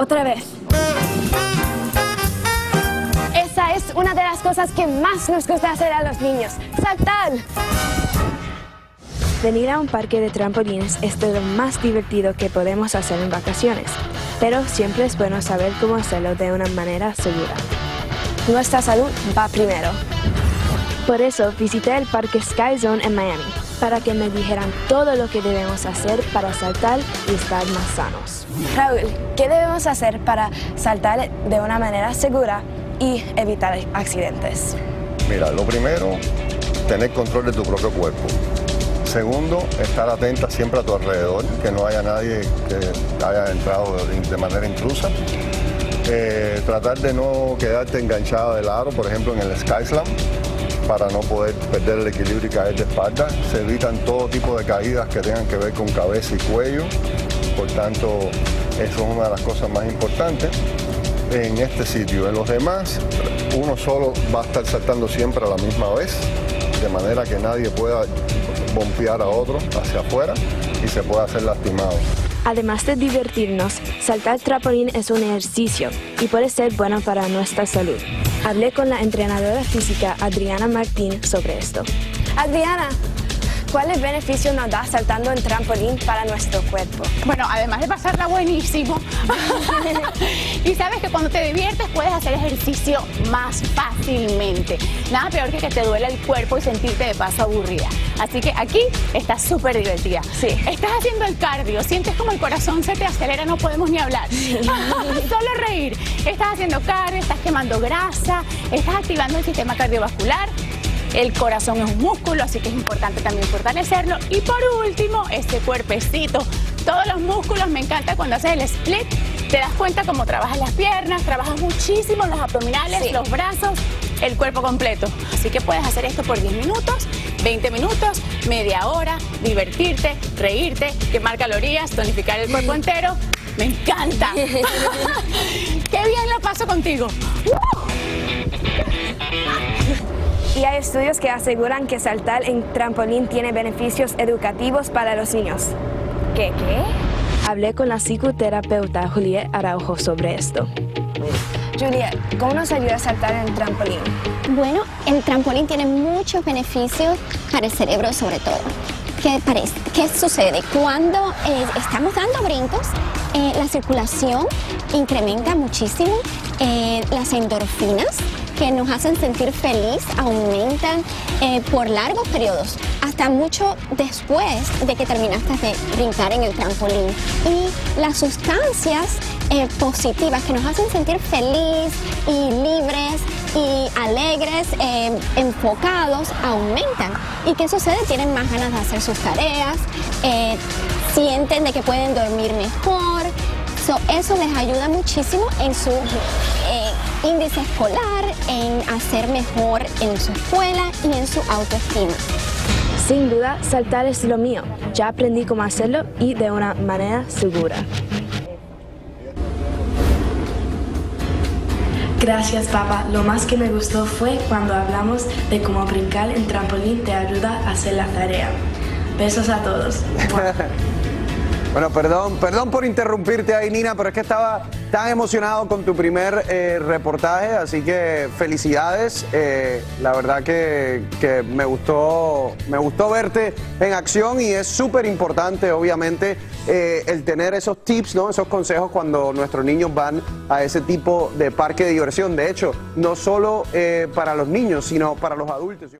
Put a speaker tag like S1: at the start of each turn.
S1: otra vez. Esa es una de las cosas que más nos gusta hacer a los niños, saltar.
S2: Venir a un parque de trampolines es de lo más divertido que podemos hacer en vacaciones, pero siempre es bueno saber cómo hacerlo de una manera segura.
S1: Nuestra salud va primero.
S2: Por eso visité el parque Sky Zone en Miami, para que me dijeran todo lo que debemos hacer para saltar y estar más sanos.
S1: Raúl, ¿qué debemos hacer para saltar de una manera segura y evitar accidentes?
S3: Mira, lo primero, tener control de tu propio cuerpo. Segundo, estar atenta siempre a tu alrededor, que no haya nadie que haya entrado de manera intrusa. Eh, tratar de no quedarte enganchado del aro, por ejemplo en el Sky Slam, para no poder perder el equilibrio y caer de espalda. Se evitan todo tipo de caídas que tengan que ver con cabeza y cuello, por tanto, eso es una de las cosas más importantes en este sitio. En los demás, uno solo va a estar saltando siempre a la misma vez, de manera que nadie pueda bompear a otro hacia afuera y se pueda hacer lastimado.
S2: Además de divertirnos, saltar trampolín es un ejercicio y puede ser bueno para nuestra salud. Hablé con la entrenadora física Adriana Martín sobre esto.
S1: Adriana, ¿Cuáles beneficios nos da saltando en trampolín para nuestro cuerpo?
S4: Bueno, además de pasarla buenísimo, y sabes que cuando te diviertes puedes hacer ejercicio más fácilmente. Nada peor que que te duele el cuerpo y sentirte de paso aburrida. Así que aquí estás súper divertida.
S1: Sí.
S4: Estás haciendo el cardio, sientes como el corazón se te acelera, no podemos ni hablar. Solo reír. Estás haciendo cardio, estás quemando grasa, estás activando el sistema cardiovascular el corazón es un músculo, así que es importante también fortalecerlo. Y por último, este cuerpecito. Todos los músculos, me encanta cuando haces el split. Te das cuenta cómo trabajas las piernas, trabajas muchísimo los abdominales, los brazos, el cuerpo completo. Así que puedes hacer esto por 10 minutos, 20 minutos, media hora, divertirte, reírte, quemar calorías, tonificar el cuerpo entero. Me encanta. Qué bien lo paso contigo.
S1: Y hay estudios que aseguran que saltar en trampolín tiene beneficios educativos para los niños. ¿Qué? ¿Qué?
S2: Hablé con la psicoterapeuta Juliet Araujo sobre esto.
S1: Juliet, ¿cómo nos ayuda a saltar en trampolín?
S5: Bueno, el trampolín tiene muchos beneficios para el cerebro sobre todo. ¿Qué, parece? ¿Qué sucede? Cuando eh, estamos dando brincos, eh, la circulación incrementa muchísimo, eh, las endorfinas que nos hacen sentir feliz aumentan eh, por largos periodos, hasta mucho después de que terminaste de brincar en el trampolín. Y las sustancias eh, positivas que nos hacen sentir feliz y libres y alegres, eh, enfocados, aumentan. ¿Y qué sucede? Tienen más ganas de hacer sus tareas, sienten de que pueden dormir mejor. Eso les ayuda muchísimo en su índice escolar, en hacer mejor en su escuela y en su autoestima.
S2: Sin duda, saltar es lo mío. Ya aprendí cómo hacerlo y de una manera segura. Gracias papá, lo más que me gustó fue cuando hablamos de cómo brincar en trampolín te ayuda a hacer la tarea. Besos a todos.
S6: Bueno, perdón, perdón por interrumpirte ahí, Nina, pero es que estaba tan emocionado con tu primer eh, reportaje, así que felicidades. Eh, la verdad que, me, gustó, me gustó verte en acción y es súper importante, obviamente, eh, el tener esos tips, ¿no? esos consejos cuando nuestros niños van a ese tipo de parque de diversión. De hecho, no solo para los niños, sino para los adultos.